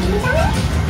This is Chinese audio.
你们家呢？